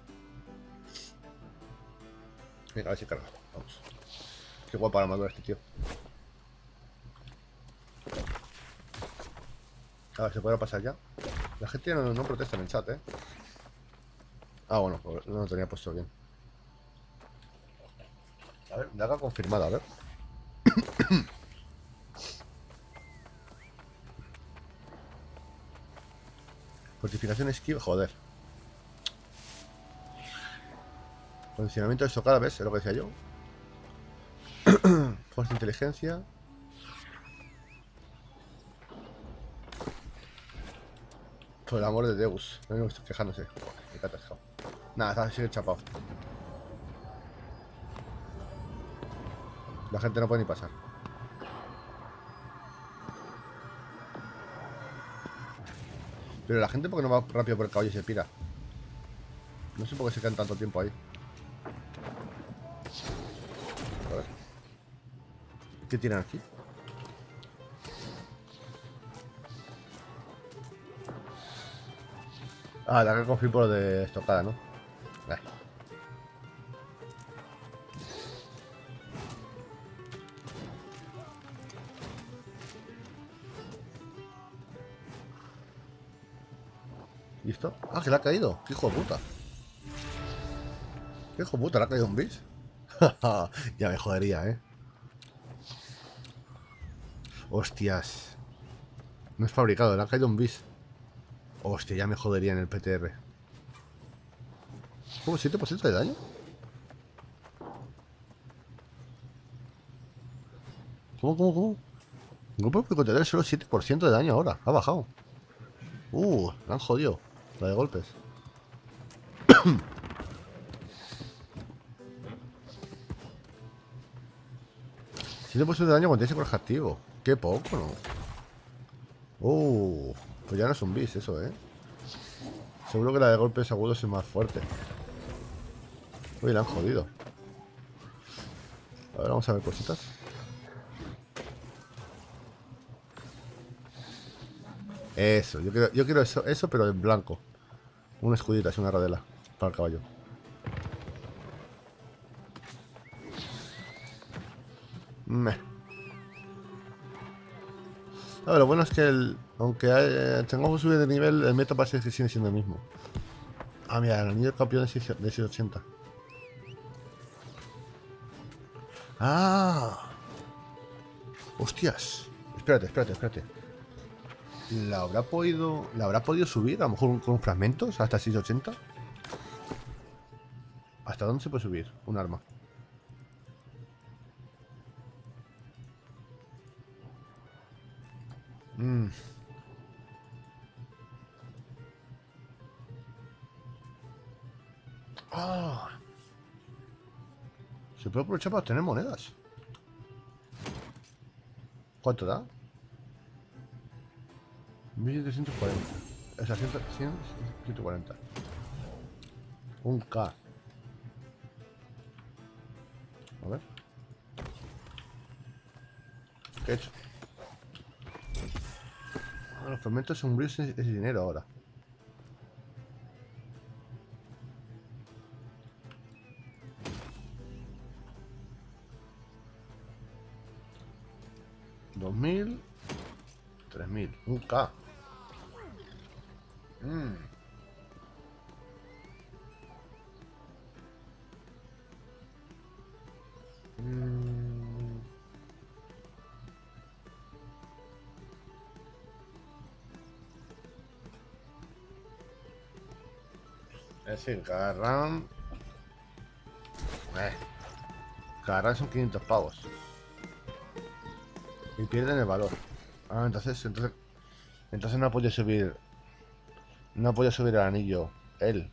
Venga, a ver si carga. Vamos. Qué guapa la armadura este tío. A ver, ¿se puede pasar ya? La gente no, no protesta en el chat, ¿eh? Ah, bueno, pues no lo tenía puesto bien. A ver, daga confirmada, a ver. Fortificación esquiva, joder. Condicionamiento de estocada, ¿ves? Es lo que decía yo. Fuerza de inteligencia. Por el amor de Deus. No me estoy quejándose. Me he Nada, está chapado. La gente no puede ni pasar. Pero la gente porque no va rápido por el caballo y se pira. No sé por qué se quedan tanto tiempo ahí. ¿Qué tienen aquí? Ah, la que cogí por lo de estocada, ¿no? Le ha caído. ¡Qué hijo de puta! ¡Qué hijo de puta! ¿Le ha caído un bis? ya me jodería, ¿eh? Hostias. No es fabricado, le ha caído un bis. Hostia, ya me jodería en el PTR. ¿Cómo? ¿7% de daño? ¿Cómo, cómo, cómo? Grupo de solo 7% de daño ahora. Ha bajado. Uh, la han jodido. La de golpes. 7% de daño cuando tienes el activo. Qué poco, ¿no? Uh, pues ya no es un bis eso, ¿eh? Seguro que la de golpes agudos es más fuerte. Uy, la han jodido. A ver, vamos a ver cositas. Eso, yo quiero, yo quiero eso, eso, pero en blanco. Una escudita, es una radela para el caballo. Meh lo bueno es que el, aunque hay, tengamos subido de nivel, el meta parece que sigue siendo el mismo. Ah, mira, el anillo campeón de 680. Ah. Hostias. Espérate, espérate, espérate. ¿La habrá podido. ¿La habrá podido subir? A lo mejor con fragmentos hasta 680. ¿Hasta dónde se puede subir un arma? Mm. Ah. Se puede aprovechar para obtener monedas. ¿Cuánto da? 1740. O sea, 100, 100, 140. Un K. A ver. ¿Qué hecho? Ah, los fermentos sombríos es, es dinero ahora. Dos mil, tres mil, un K. Mm. Es decir, cada RAM... Eh. Cada RAM son 500 pavos. Y pierden el valor. Ah, entonces, entonces... Entonces no puede subir... No puede subir el anillo él.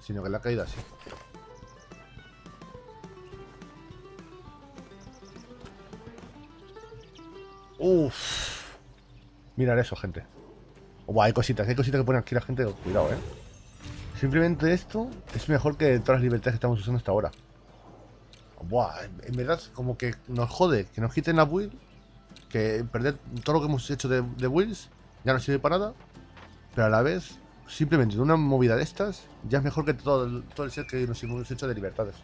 Sino que le ha caído así. Uff. Mirar eso, gente. Buah, hay cositas, hay cositas que ponen aquí la gente. Cuidado, eh. Simplemente esto es mejor que todas las libertades que estamos usando hasta ahora. Buah, en verdad, como que nos jode que nos quiten la build. Que perder todo lo que hemos hecho de, de builds ya no sirve para nada. Pero a la vez, simplemente una movida de estas, ya es mejor que todo el, todo el set que nos hemos hecho de libertades.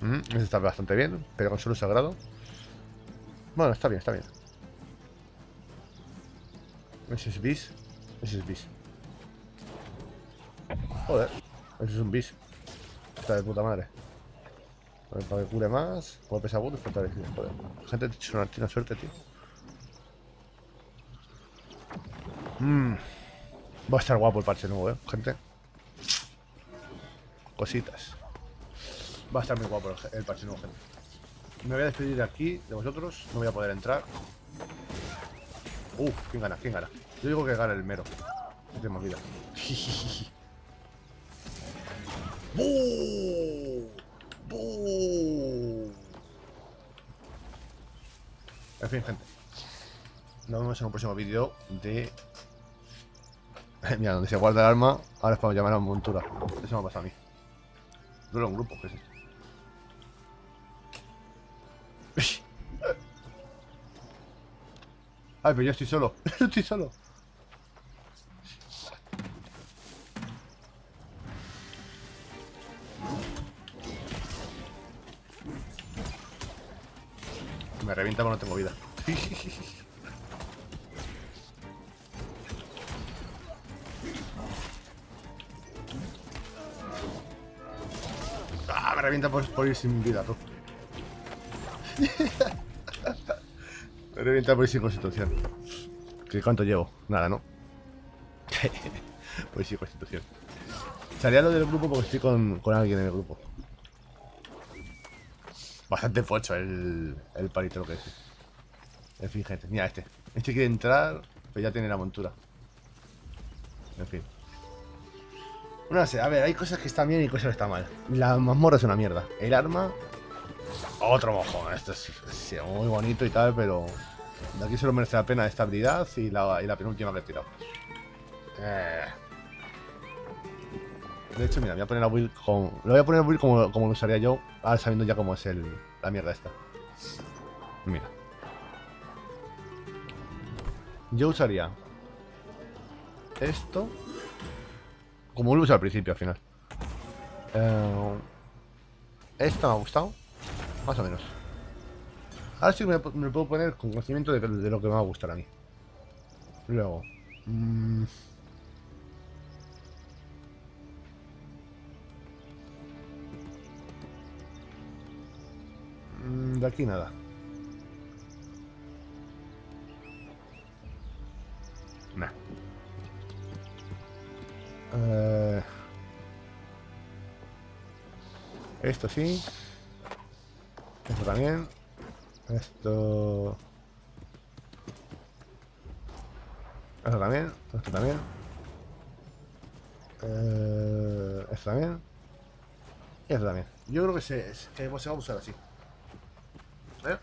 Mm, ese está bastante bien, pero con suelo sagrado. Bueno, está bien, está bien. Ese es bis. Ese es bis. Joder, ese es un bis. Está de puta madre. A ver, para que cure más. Como pesa agudo, fortalecido. Joder. Gente, tiene una suerte, tío. Mmm. Va a estar guapo el parche nuevo, eh, gente. Cositas. Va a estar muy guapo el, parche nuevo, gente. Me voy a despedir de aquí, de vosotros. No voy a poder entrar. Uf, ¿quién gana? ¿Quién gana? Yo digo que gana el mero. No tengo vida. En fin, gente. Nos vemos en un próximo vídeo de... Mira, donde se guarda el arma, ahora es para llamar a montura. Eso me ha pasado a mí. Duelo en grupo, ¿qué es esto? Ay, pero yo estoy solo. estoy solo. Me revienta pero no tengo vida. Por, por ir sin vida, tú. me revienta por ir sin constitución. ¿Qué cuánto llevo? Nada, ¿no? pues sí, constitución. Salía lo del grupo porque estoy con, con alguien en el grupo. Bastante focho el, el palito lo que es. En fin, gente. Mira este. Este quiere entrar, pero ya tiene la montura. En fin. No sé, a ver, hay cosas que están bien y cosas que están mal. La mazmorra es una mierda. El arma... Otro mojón. Esto es, muy bonito y tal, pero... De aquí solo merece la pena esta habilidad y la, y la penúltima que he tirado. Eh... De hecho, mira, voy a poner build con... Lo voy a poner build como, como lo usaría yo, ahora sabiendo ya cómo es el, la mierda esta. Mira. Yo usaría esto como usé al principio, al final. Eh, esta me ha gustado, más o menos. Ahora sí me, me puedo poner con conocimiento de, de, lo que me va a gustar a mí. Luego... Mmm, De aquí nada. Nah. Eh... Esto sí. Esto también. Esto... Esto también. Esto también. Eh... Esto también. Y esto también. Yo creo que se, que se va a usar así. ¿Eh?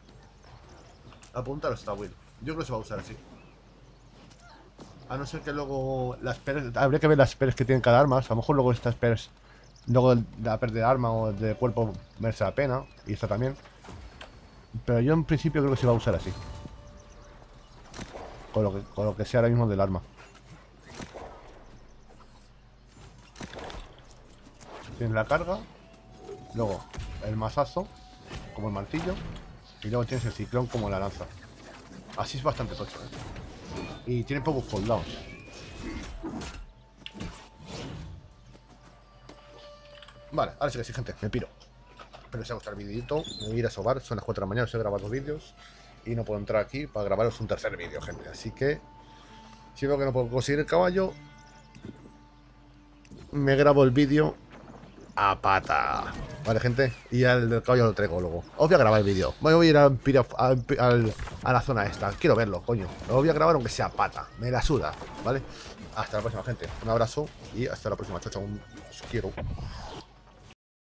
Apuntaros esta build. Yo creo que se va a usar así. A no ser que luego las peres... Habría que ver las peres que tienen cada arma. A lo mejor luego estas peres... Luego la pérdida de arma o de cuerpo merece la pena. Y esta también. Pero yo en principio creo que se va a usar así. Con lo que, con lo que sea ahora mismo del arma. Tienes la carga. Luego el masazo. Como el martillo. Y luego tienes el ciclón como la lanza. Así es bastante tocho, ¿eh? Y tiene pocos cooldowns. Vale, ahora sí que sí, gente, me piro. Espero que os haya gustado el videito. Me voy a ir a sobar, son las 4 de la mañana, os he grabado vídeos. Y no puedo entrar aquí para grabaros un tercer vídeo, gente. Así que, si veo que no puedo conseguir el caballo, me grabo el vídeo a pata. Vale, gente. Y al del caballo lo traigo luego. Os voy a grabar el vídeo. Voy a ir a, a, a, a, la zona esta. Quiero verlo, coño. Lo voy a grabar aunque sea pata. Me la suda, ¿vale? Hasta la próxima, gente. Un abrazo y hasta la próxima. Chao, chao. Os quiero.